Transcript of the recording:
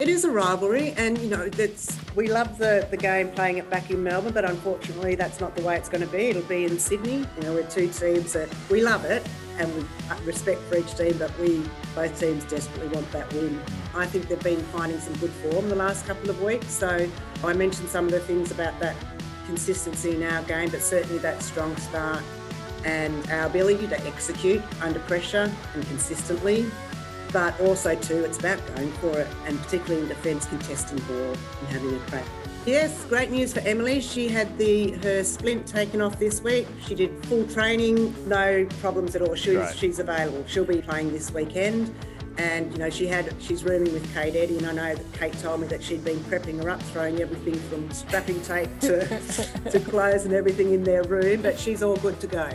It is a rivalry, and you know that's we love the the game playing it back in Melbourne, but unfortunately that's not the way it's going to be. It'll be in Sydney. You know, we're two teams that we love it and we uh, respect for each team, but we both teams desperately want that win. I think they've been finding some good form the last couple of weeks. So I mentioned some of the things about that consistency in our game, but certainly that strong start and our ability to execute under pressure and consistently but also too it's about going for it and particularly in defence contesting ball and having a crack. Yes, great news for Emily. She had the her splint taken off this week. She did full training, no problems at all. She's right. she's available. She'll be playing this weekend. And you know, she had she's rooming with Kate Eddey, and I know that Kate told me that she'd been prepping her up, throwing everything from strapping tape to to clothes and everything in their room. But she's all good to go.